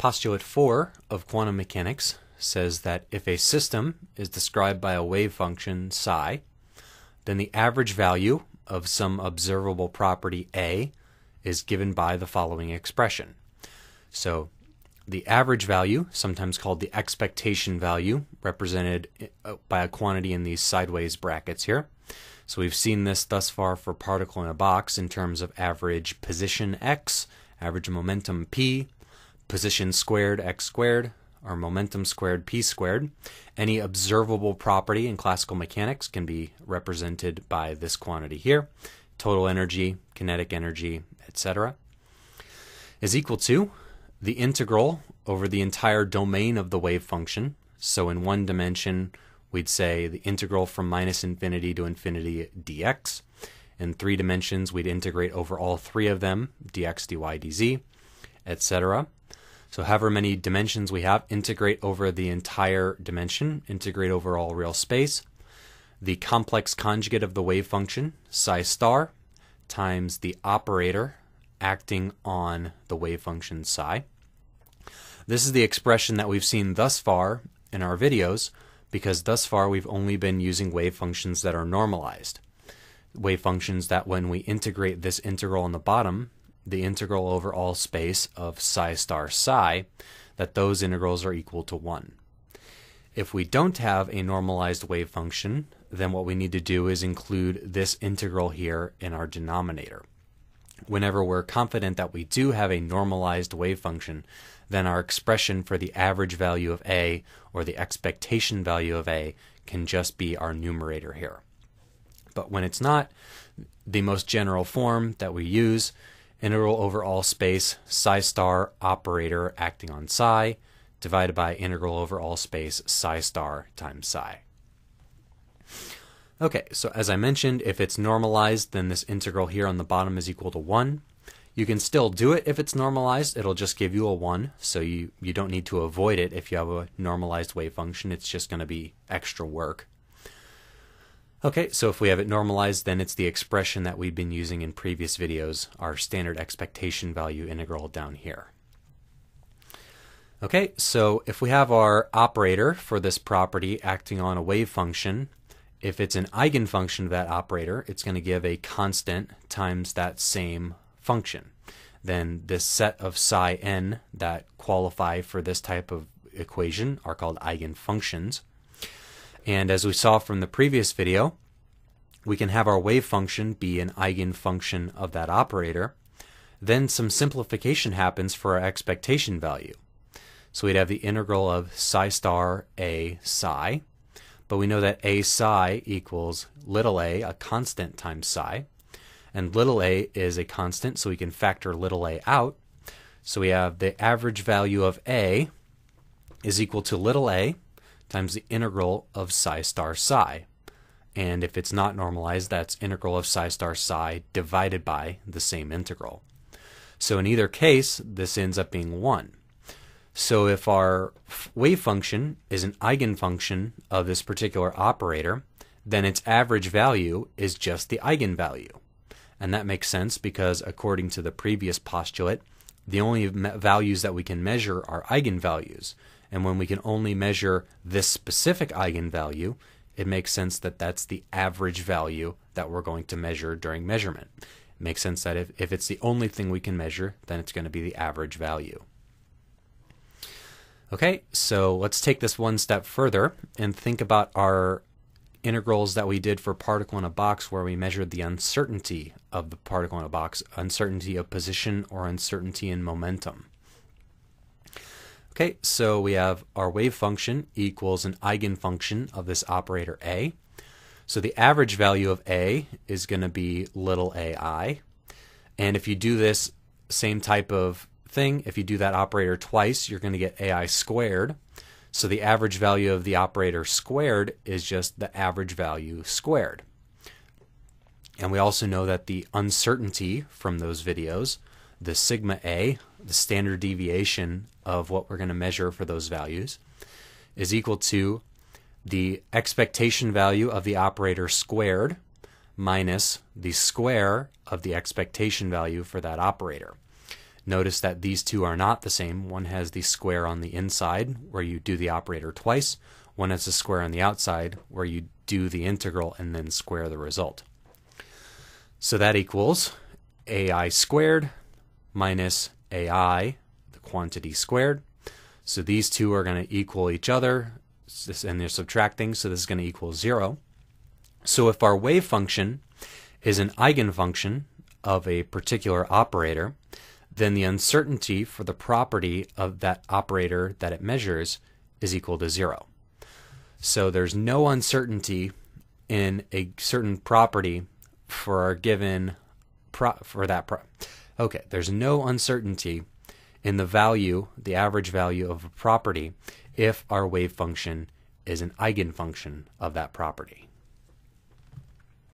Postulate 4 of quantum mechanics says that if a system is described by a wave function psi, then the average value of some observable property A is given by the following expression. So the average value, sometimes called the expectation value, represented uh, by a quantity in these sideways brackets here. So we've seen this thus far for particle in a box in terms of average position x, average momentum p, position squared x squared, or momentum squared p squared. Any observable property in classical mechanics can be represented by this quantity here total energy, kinetic energy, etc. is equal to the integral over the entire domain of the wave function. So in one dimension, we'd say the integral from minus infinity to infinity dx. In three dimensions, we'd integrate over all three of them, dx, dy, dz, etc. So however many dimensions we have, integrate over the entire dimension, integrate over all real space. The complex conjugate of the wave function, psi star, times the operator acting on the wave function psi. This is the expression that we've seen thus far in our videos because thus far we've only been using wave functions that are normalized. Wave functions that when we integrate this integral on the bottom, the integral over all space of psi star psi, that those integrals are equal to 1. If we don't have a normalized wave function, then what we need to do is include this integral here in our denominator. Whenever we're confident that we do have a normalized wave function, then our expression for the average value of a or the expectation value of a can just be our numerator here. But when it's not, the most general form that we use integral over all space psi star operator acting on psi divided by integral over all space psi star times psi. Okay, so as I mentioned, if it's normalized, then this integral here on the bottom is equal to 1. You can still do it if it's normalized. It'll just give you a 1, so you, you don't need to avoid it if you have a normalized wave function. It's just going to be extra work. Okay, so if we have it normalized, then it's the expression that we've been using in previous videos, our standard expectation value integral down here. Okay, so if we have our operator for this property acting on a wave function, if it's an eigenfunction of that operator, it's going to give a constant times that same function. Then this set of psi n that qualify for this type of equation are called eigenfunctions. And as we saw from the previous video, we can have our wave function be an eigenfunction of that operator. Then some simplification happens for our expectation value. So we'd have the integral of psi star a psi, but we know that a psi equals little a, a constant times psi, and little a is a constant, so we can factor little a out. So we have the average value of a is equal to little a times the integral of psi star psi. And if it's not normalized, that's integral of psi star psi divided by the same integral. So in either case, this ends up being 1. So if our wave function is an eigenfunction of this particular operator, then its average value is just the eigenvalue. And that makes sense because according to the previous postulate, the only values that we can measure are eigenvalues. And when we can only measure this specific eigenvalue, it makes sense that that's the average value that we're going to measure during measurement. It makes sense that if, if it's the only thing we can measure, then it's going to be the average value. Okay, so let's take this one step further and think about our integrals that we did for particle in a box where we measured the uncertainty of the particle in a box, uncertainty of position or uncertainty in momentum. Okay, so we have our wave function equals an eigenfunction of this operator a. So the average value of a is going to be little ai. And if you do this same type of thing, if you do that operator twice, you're going to get ai squared. So the average value of the operator squared is just the average value squared. And we also know that the uncertainty from those videos, the sigma a, the standard deviation of what we're going to measure for those values, is equal to the expectation value of the operator squared minus the square of the expectation value for that operator. Notice that these two are not the same. One has the square on the inside, where you do the operator twice. One has a square on the outside, where you do the integral and then square the result. So that equals ai squared minus ai, the quantity squared. So these two are going to equal each other, and they're subtracting, so this is going to equal 0. So if our wave function is an eigenfunction of a particular operator, then the uncertainty for the property of that operator that it measures is equal to zero. So there's no uncertainty in a certain property for our given for that pro- okay there's no uncertainty in the value the average value of a property if our wave function is an eigenfunction of that property